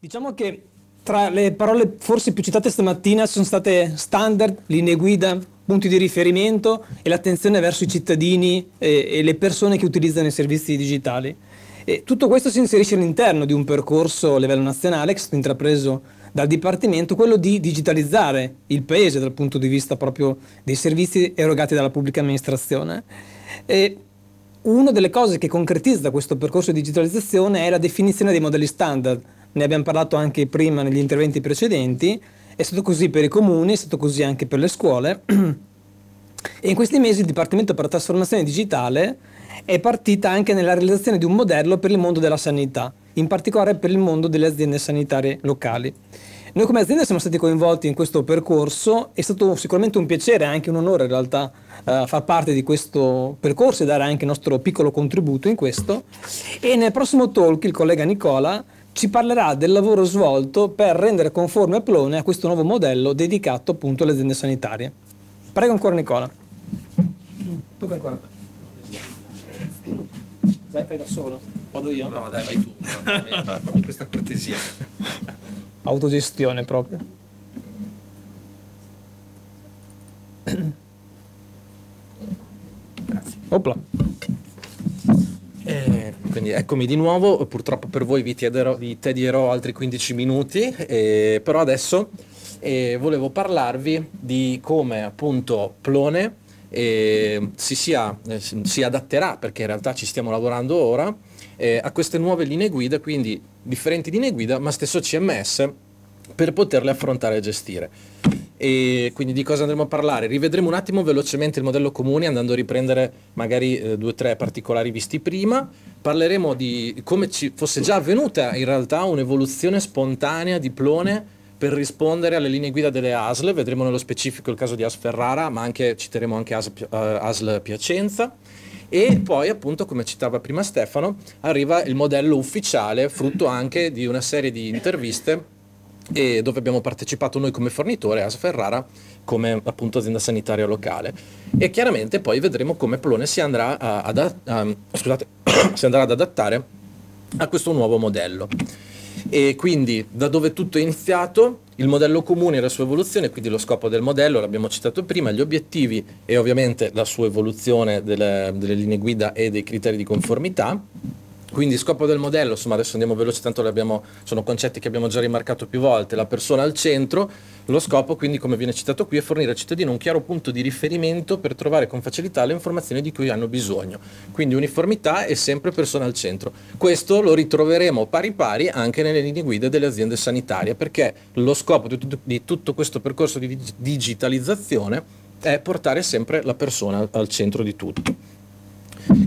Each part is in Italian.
Diciamo che tra le parole forse più citate stamattina sono state standard, linee guida, punti di riferimento e l'attenzione verso i cittadini e, e le persone che utilizzano i servizi digitali. E tutto questo si inserisce all'interno di un percorso a livello nazionale che è stato intrapreso dal Dipartimento, quello di digitalizzare il Paese dal punto di vista proprio dei servizi erogati dalla pubblica amministrazione. E una delle cose che concretizza questo percorso di digitalizzazione è la definizione dei modelli standard ne abbiamo parlato anche prima negli interventi precedenti, è stato così per i comuni, è stato così anche per le scuole e in questi mesi il Dipartimento per la trasformazione digitale è partita anche nella realizzazione di un modello per il mondo della sanità, in particolare per il mondo delle aziende sanitarie locali. Noi come azienda siamo stati coinvolti in questo percorso, è stato sicuramente un piacere, anche un onore in realtà uh, far parte di questo percorso e dare anche il nostro piccolo contributo in questo. E nel prossimo talk il collega Nicola ci parlerà del lavoro svolto per rendere conforme a Plone a questo nuovo modello dedicato appunto alle aziende sanitarie. Prego ancora Nicola. Tu che ancora. Dai, fai da solo. Vado io? No, dai, vai tu. Con questa cortesia. Autogestione proprio. Grazie. Opla. Eh, quindi eccomi di nuovo, purtroppo per voi vi, tiederò, vi tedierò altri 15 minuti, eh, però adesso eh, volevo parlarvi di come appunto Plone eh, si, sia, eh, si, adatterà, perché in realtà ci stiamo lavorando ora, eh, a queste nuove linee guida, quindi differenti linee guida, ma stesso CMS per poterle affrontare e gestire. E quindi di cosa andremo a parlare? Rivedremo un attimo velocemente il modello comune andando a riprendere magari eh, due o tre particolari visti prima. Parleremo di come ci fosse già avvenuta in realtà un'evoluzione spontanea di Plone per rispondere alle linee guida delle ASL, vedremo nello specifico il caso di AS Ferrara, ma anche, citeremo anche ASL, uh, ASL Piacenza. E poi appunto, come citava prima Stefano, arriva il modello ufficiale, frutto anche di una serie di interviste e dove abbiamo partecipato noi come fornitore, AS Ferrara, come appunto azienda sanitaria locale. E chiaramente poi vedremo come Plone si andrà, a, ad, a, scusate, si andrà ad adattare a questo nuovo modello. E quindi da dove tutto è iniziato, il modello comune e la sua evoluzione, quindi lo scopo del modello, l'abbiamo citato prima, gli obiettivi e ovviamente la sua evoluzione delle, delle linee guida e dei criteri di conformità quindi scopo del modello, insomma adesso andiamo veloci, tanto sono concetti che abbiamo già rimarcato più volte, la persona al centro, lo scopo quindi come viene citato qui è fornire al cittadino un chiaro punto di riferimento per trovare con facilità le informazioni di cui hanno bisogno. Quindi uniformità e sempre persona al centro. Questo lo ritroveremo pari pari anche nelle linee guida delle aziende sanitarie perché lo scopo di tutto questo percorso di digitalizzazione è portare sempre la persona al centro di tutto.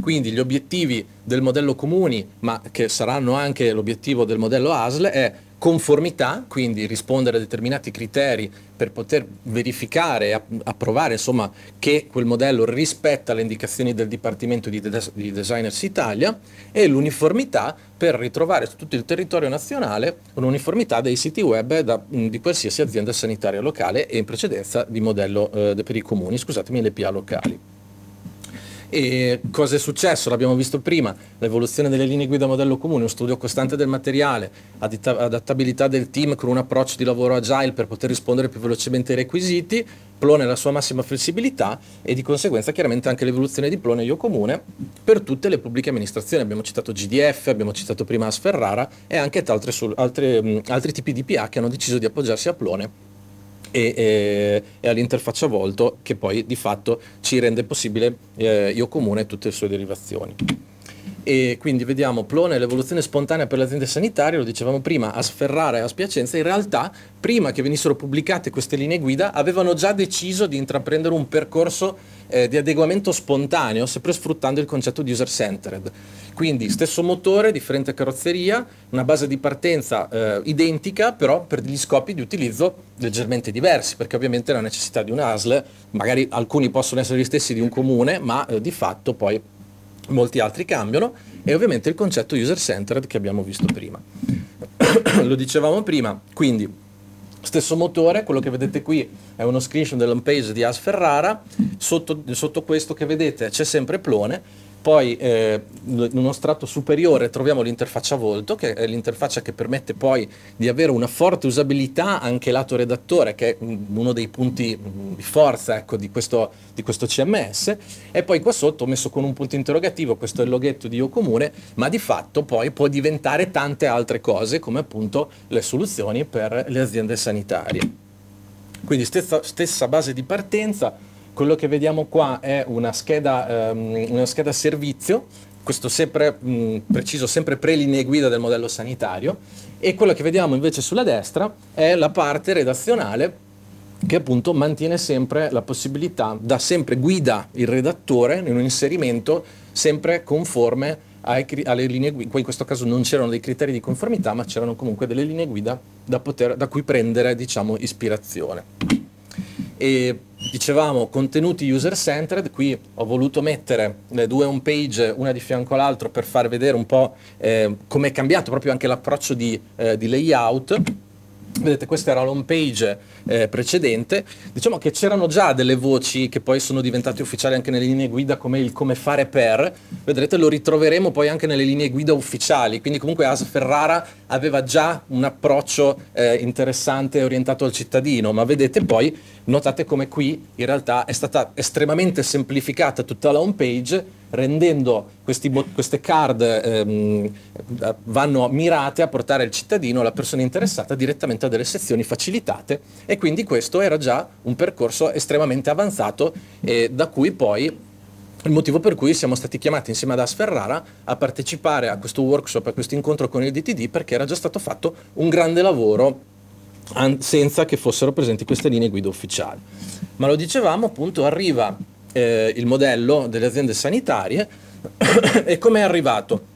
Quindi gli obiettivi del modello comuni, ma che saranno anche l'obiettivo del modello ASL, è conformità, quindi rispondere a determinati criteri per poter verificare e approvare insomma, che quel modello rispetta le indicazioni del Dipartimento di, Des di Designers Italia e l'uniformità per ritrovare su tutto il territorio nazionale un'uniformità dei siti web da, di qualsiasi azienda sanitaria locale e in precedenza di modello eh, per i comuni, scusatemi, le PA locali. E cosa è successo? L'abbiamo visto prima, l'evoluzione delle linee guida modello comune, uno studio costante del materiale, adattabilità del team con un approccio di lavoro agile per poter rispondere più velocemente ai requisiti, Plone la sua massima flessibilità e di conseguenza chiaramente anche l'evoluzione di Plone Io Comune per tutte le pubbliche amministrazioni. Abbiamo citato GDF, abbiamo citato prima Asferrara e anche altre, altre, altri tipi di PA che hanno deciso di appoggiarsi a Plone e, e, e all'interfaccia volto che poi di fatto ci rende possibile eh, Io Comune tutte le sue derivazioni. E quindi vediamo Plone, l'evoluzione spontanea per le aziende sanitarie, lo dicevamo prima, a Sferrara e a Spiacenza, in realtà prima che venissero pubblicate queste linee guida avevano già deciso di intraprendere un percorso eh, di adeguamento spontaneo, sempre sfruttando il concetto di user-centered. Quindi stesso motore, differente carrozzeria, una base di partenza eh, identica, però per degli scopi di utilizzo leggermente diversi, perché ovviamente la necessità di un ASL, magari alcuni possono essere gli stessi di un comune, ma eh, di fatto poi molti altri cambiano, e ovviamente il concetto user-centered che abbiamo visto prima. Lo dicevamo prima, quindi Stesso motore, quello che vedete qui è uno screenshot dell'home di As Ferrara, sotto, sotto questo che vedete c'è sempre Plone, poi eh, in uno strato superiore troviamo l'interfaccia volto, che è l'interfaccia che permette poi di avere una forte usabilità anche lato redattore, che è uno dei punti di forza ecco, di, questo, di, questo, CMS. E poi qua sotto ho messo con un punto interrogativo, questo è il loghetto di Io Comune, ma di fatto poi può diventare tante altre cose, come appunto le soluzioni per le aziende sanitarie. Quindi stessa, stessa base di partenza, quello che vediamo qua è una scheda, um, una scheda servizio, questo sempre mh, preciso, sempre pre-linee guida del modello sanitario, e quello che vediamo invece sulla destra è la parte redazionale che appunto mantiene sempre la possibilità, da sempre guida il redattore in un inserimento sempre conforme ai, alle linee guida, in questo caso non c'erano dei criteri di conformità, ma c'erano comunque delle linee guida da, poter, da cui prendere diciamo, ispirazione. E dicevamo contenuti user centered, qui ho voluto mettere le due home page una di fianco all'altro per far vedere un po' eh, come è cambiato proprio anche l'approccio di, eh, di layout Vedete, questa era l'home page eh, precedente. Diciamo che c'erano già delle voci che poi sono diventate ufficiali anche nelle linee guida, come il come fare per. Vedrete, lo ritroveremo poi anche nelle linee guida ufficiali. Quindi, comunque, Asa Ferrara aveva già un approccio eh, interessante orientato al cittadino. Ma vedete poi, notate come qui in realtà è stata estremamente semplificata tutta la home page rendendo queste card ehm, vanno mirate a portare il cittadino, la persona interessata, direttamente a delle sezioni facilitate e quindi questo era già un percorso estremamente avanzato e da cui poi il motivo per cui siamo stati chiamati insieme ad Asferrara a partecipare a questo workshop, a questo incontro con il DTD perché era già stato fatto un grande lavoro senza che fossero presenti queste linee guida ufficiali. Ma lo dicevamo appunto, arriva eh, il modello delle aziende sanitarie e come è arrivato?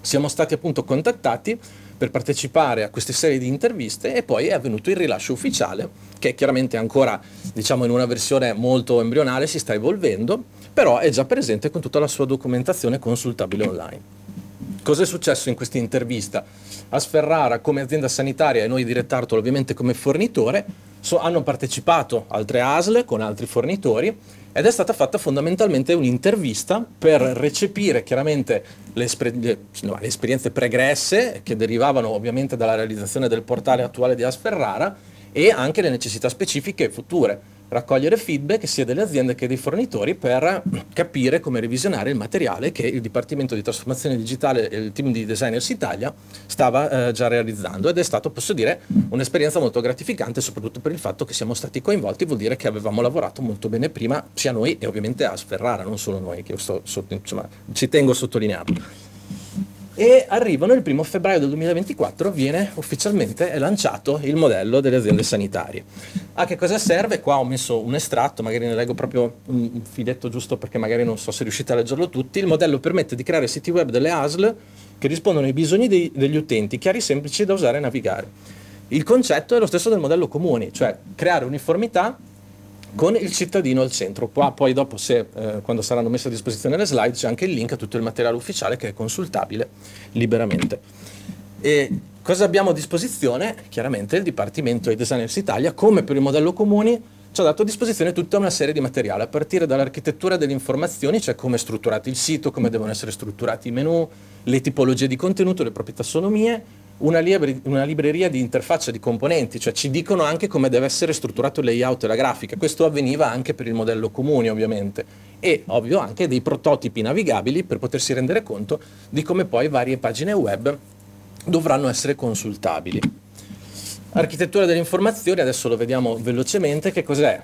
Siamo stati appunto contattati per partecipare a queste serie di interviste e poi è avvenuto il rilascio ufficiale che chiaramente ancora diciamo in una versione molto embrionale si sta evolvendo però è già presente con tutta la sua documentazione consultabile online. Cosa è successo in questa intervista? Asferrara come azienda sanitaria e noi di Rettartolo ovviamente come fornitore so, hanno partecipato altre ASL con altri fornitori ed è stata fatta fondamentalmente un'intervista per recepire chiaramente le, esper- le, no, le, esperienze pregresse che derivavano ovviamente dalla realizzazione del portale attuale di Asferrara e anche le necessità specifiche future raccogliere feedback sia delle aziende che dei fornitori per capire come revisionare il materiale che il Dipartimento di Trasformazione Digitale e il team di Designers Italia stava eh, già realizzando. Ed è stato, posso dire, un'esperienza molto gratificante soprattutto per il fatto che siamo stati coinvolti, vuol dire che avevamo lavorato molto bene prima sia noi e ovviamente a Sferrara, non solo noi, che sto, sotto, insomma, ci tengo a sottolinearlo e arrivano il primo febbraio del 2024 viene ufficialmente lanciato il modello delle aziende sanitarie. A che cosa serve? Qua ho messo un estratto, magari ne leggo proprio un filetto giusto perché magari non so se riuscite a leggerlo tutti. Il modello permette di creare siti web delle ASL che rispondono ai bisogni dei, degli utenti, chiari e semplici da usare e navigare. Il concetto è lo stesso del modello comuni, cioè creare uniformità con il cittadino al centro. Qua poi dopo, se, eh, quando saranno messe a disposizione le slide, c'è anche il link a tutto il materiale ufficiale che è consultabile liberamente. E cosa abbiamo a disposizione? Chiaramente il Dipartimento di Designers Italia, come per il modello comuni, ci ha dato a disposizione tutta una serie di materiali, a partire dall'architettura delle informazioni, cioè come è strutturato il sito, come devono essere strutturati i menu, le tipologie di contenuto, le proprie tassonomie, una, libri- una, libreria di interfaccia di componenti, cioè ci dicono anche come deve essere strutturato il layout e la grafica. Questo avveniva anche per il modello comune, ovviamente, e ovvio anche dei prototipi navigabili per potersi rendere conto di come poi varie pagine web dovranno essere consultabili. Architettura delle informazioni, adesso lo vediamo velocemente, che cos'è?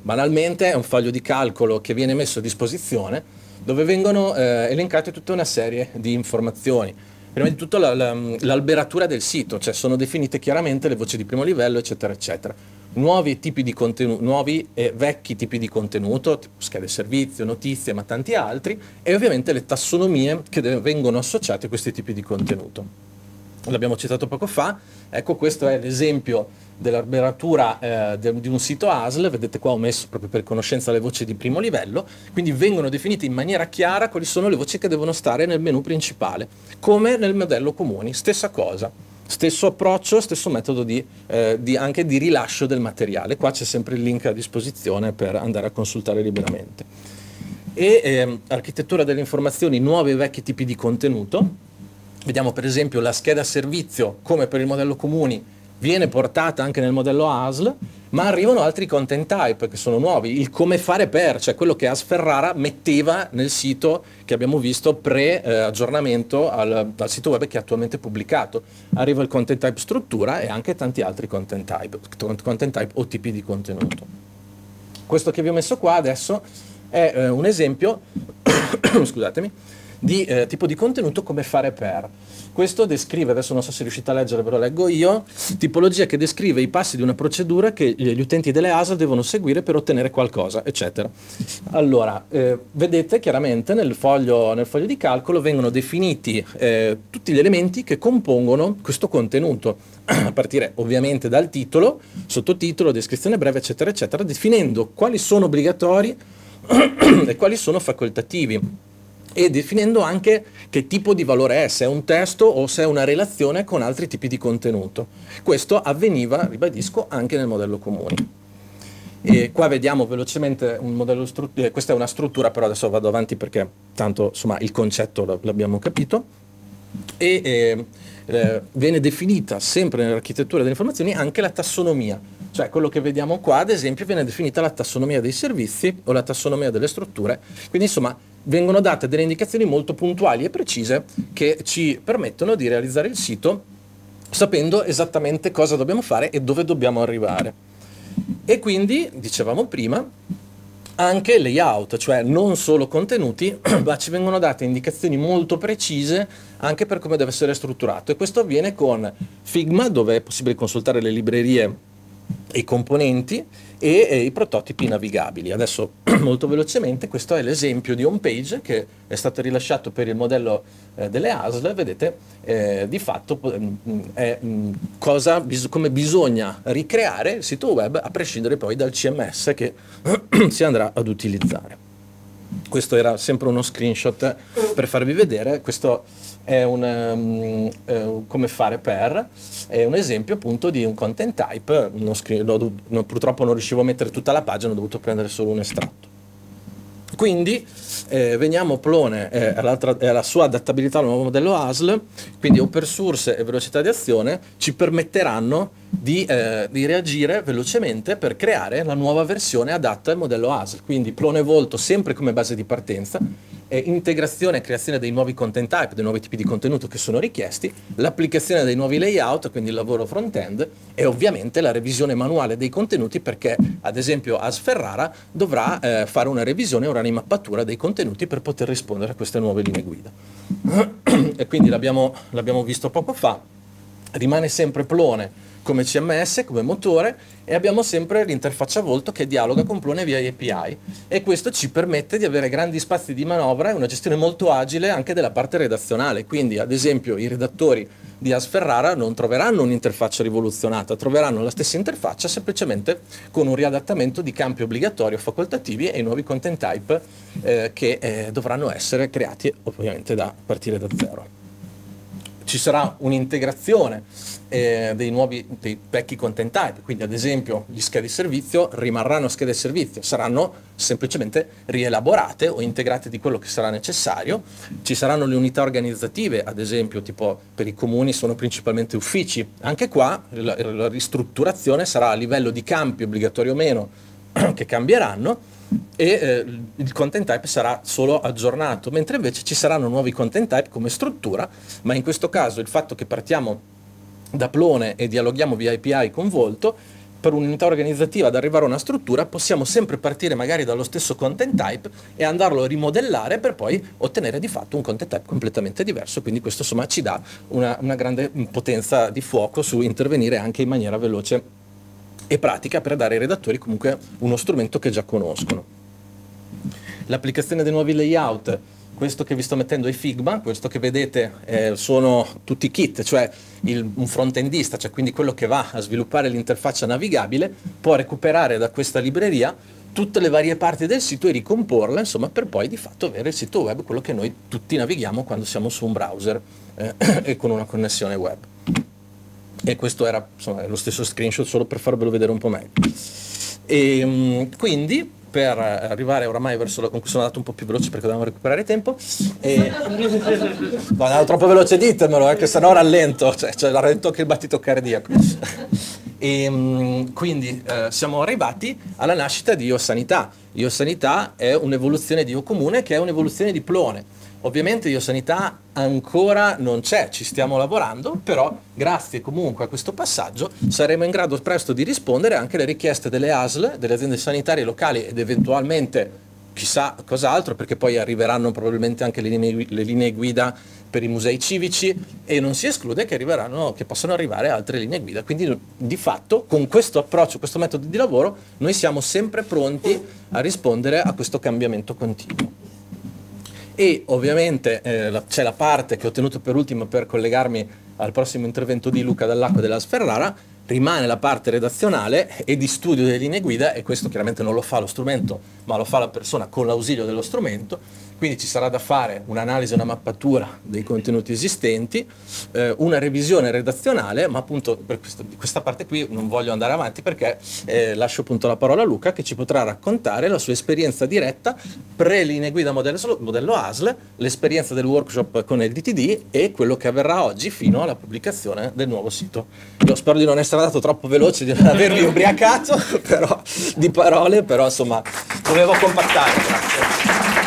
Banalmente è un foglio di calcolo che viene messo a disposizione dove vengono eh, elencate tutta una serie di informazioni prima di tutto la, la, l'alberatura del sito, cioè sono definite chiaramente le voci di primo livello, eccetera, eccetera. Nuovi tipi di contenuto, nuovi e vecchi tipi di contenuto, tipo schede servizio, notizie, ma tanti altri, e ovviamente le tassonomie che vengono associate a questi tipi di contenuto. L'abbiamo citato poco fa, ecco questo è l'esempio dell'arberatura eh, di un sito ASL, vedete qua ho messo proprio per conoscenza le voci di primo livello, quindi vengono definite in maniera chiara quali sono le voci che devono stare nel menu principale, come nel modello comuni, stessa cosa, stesso approccio, stesso metodo di, eh, di, anche di rilascio del materiale, qua c'è sempre il link a disposizione per andare a consultare liberamente. e eh, architettura delle informazioni, nuovi e vecchi tipi di contenuto. Vediamo per esempio la scheda servizio, come per il modello comuni, viene portata anche nel modello ASL, ma arrivano altri content type che sono nuovi, il come fare per, cioè quello che AS Ferrara metteva nel sito che abbiamo visto pre-aggiornamento al, al, sito web che è attualmente pubblicato. Arriva il content type struttura e anche tanti altri content type, content type o tipi di contenuto. Questo che vi ho messo qua adesso è eh, un esempio, scusatemi, di eh, tipo di contenuto come fare per. Questo descrive, adesso non so se riuscite a leggere, ve lo leggo io, tipologia che descrive i passi di una procedura che gli utenti delle ASA devono seguire per ottenere qualcosa, eccetera. Allora, eh, vedete chiaramente nel foglio, nel foglio, di calcolo vengono definiti eh, tutti gli elementi che compongono questo contenuto, a partire ovviamente dal titolo, sottotitolo, descrizione breve, eccetera, eccetera, definendo quali sono obbligatori e quali sono facoltativi e definendo anche che tipo di valore è, se è un testo o se è una relazione con altri tipi di contenuto. Questo avveniva, ribadisco, anche nel modello comune. E qua vediamo velocemente un modello strutturale, eh, questa è una struttura, però adesso vado avanti perché tanto insomma il concetto l'abbiamo capito. E eh, eh, viene definita sempre nell'architettura delle informazioni anche la tassonomia, cioè quello che vediamo qua ad esempio viene definita la tassonomia dei servizi o la tassonomia delle strutture, quindi insomma vengono date delle indicazioni molto puntuali e precise che ci permettono di realizzare il sito sapendo esattamente cosa dobbiamo fare e dove dobbiamo arrivare. E quindi, dicevamo prima, anche layout, cioè non solo contenuti, ma ci vengono date indicazioni molto precise anche per come deve essere strutturato. E questo avviene con Figma, dove è possibile consultare le librerie i componenti e eh, i prototipi navigabili. Adesso molto velocemente questo è l'esempio di home page che è stato rilasciato per il modello eh, delle ASL, vedete eh, di fatto mm, è mh, mm, cosa, bis come bisogna ricreare il sito web a prescindere poi dal CMS che si andrà ad utilizzare. Questo era sempre uno screenshot per farvi vedere, questo è un, um, uh, come fare per, è un esempio appunto di un content type, screen, no, purtroppo non riuscivo a mettere tutta la pagina, ho dovuto prendere solo un estratto. Quindi eh, veniamo Plone e eh, alla sua adattabilità al nuovo modello ASL, quindi open source e velocità di azione ci permetteranno di, eh, di, reagire velocemente per creare la nuova versione adatta al modello ASL. Quindi Plone Volto sempre come base di partenza, eh, integrazione e creazione dei nuovi content type, dei nuovi tipi di contenuto che sono richiesti, l'applicazione dei nuovi layout, quindi il lavoro front-end e ovviamente la revisione manuale dei contenuti perché ad esempio AS Ferrara dovrà eh, fare una revisione e una rimappatura dei contenuti per poter rispondere a queste nuove linee guida. e quindi l'abbiamo visto poco fa, rimane sempre Plone come CMS, come motore e abbiamo sempre l'interfaccia volto che dialoga con Plone via API e questo ci permette di avere grandi spazi di manovra e una gestione molto agile anche della parte redazionale, quindi ad esempio i redattori di Asferrara non troveranno un'interfaccia rivoluzionata, troveranno la stessa interfaccia semplicemente con un riadattamento di campi obbligatori o facoltativi e i nuovi content type eh, che eh, dovranno essere creati ovviamente da partire da zero ci sarà un'integrazione eh, dei nuovi, dei vecchi content type, quindi ad esempio gli schede di servizio rimarranno schede di servizio, saranno semplicemente rielaborate o integrate di quello che sarà necessario, ci saranno le unità organizzative, ad esempio tipo per i comuni sono principalmente uffici, anche qua la, la ristrutturazione sarà a livello di campi obbligatori o meno che cambieranno, e eh, il content type sarà solo aggiornato, mentre invece ci saranno nuovi content type come struttura, ma in questo caso il fatto che partiamo da Plone e dialoghiamo via API con Volto, per un'unità organizzativa ad arrivare a una struttura possiamo sempre partire magari dallo stesso content type e andarlo a rimodellare per poi ottenere di fatto un content type completamente diverso, quindi questo insomma ci dà una, una grande potenza di fuoco su intervenire anche in maniera veloce e pratica per dare ai redattori comunque uno strumento che già conoscono. L'applicazione dei nuovi layout, questo che vi sto mettendo è Figma, questo che vedete eh, sono tutti i kit, cioè il, un front-endista, cioè quindi quello che va a sviluppare l'interfaccia navigabile, può recuperare da questa libreria tutte le varie parti del sito e ricomporle, insomma, per poi di fatto avere il sito web, quello che noi tutti navighiamo quando siamo su un browser eh, e con una connessione web e questo era insomma, lo stesso screenshot solo per farvelo vedere un po' meglio. E, ehm, quindi per arrivare oramai verso la conclusione, sono andato un po' più veloce perché dobbiamo recuperare tempo. E... no, andavo troppo veloce, ditemelo, eh, che sennò rallento, cioè, cioè rallento anche il battito cardiaco. E, ehm, quindi eh, siamo arrivati alla nascita di Io Sanità. Io Sanità è un'evoluzione di Io Comune che è un'evoluzione di Plone. Ovviamente Io Sanità ancora non c'è, ci stiamo lavorando, però grazie comunque a questo passaggio saremo in grado presto di rispondere anche alle richieste delle ASL, delle aziende sanitarie locali ed eventualmente chissà cos'altro, perché poi arriveranno probabilmente anche le linee, le linee guida per i musei civici e non si esclude che, che possano arrivare altre linee guida. Quindi di fatto con questo approccio, questo metodo di lavoro, noi siamo sempre pronti a rispondere a questo cambiamento continuo. E ovviamente eh, la, c'è la parte che ho tenuto per ultima per collegarmi al prossimo intervento di Luca Dall'Acqua della Sferrara, rimane la parte redazionale e di studio delle linee guida e questo chiaramente non lo fa lo strumento ma lo fa la persona con l'ausilio dello strumento quindi ci sarà da fare un'analisi una mappatura dei contenuti esistenti, eh, una revisione redazionale, ma appunto per questo, questa parte qui non voglio andare avanti perché eh, lascio appunto la parola a Luca che ci potrà raccontare la sua esperienza diretta pre-linee guida modello, modello ASL, l'esperienza del workshop con il DTD e quello che avverrà oggi fino alla pubblicazione del nuovo sito. Io spero di non essere andato troppo veloce, di non avervi ubriacato però, di parole, però insomma dovevo compattare. Grazie.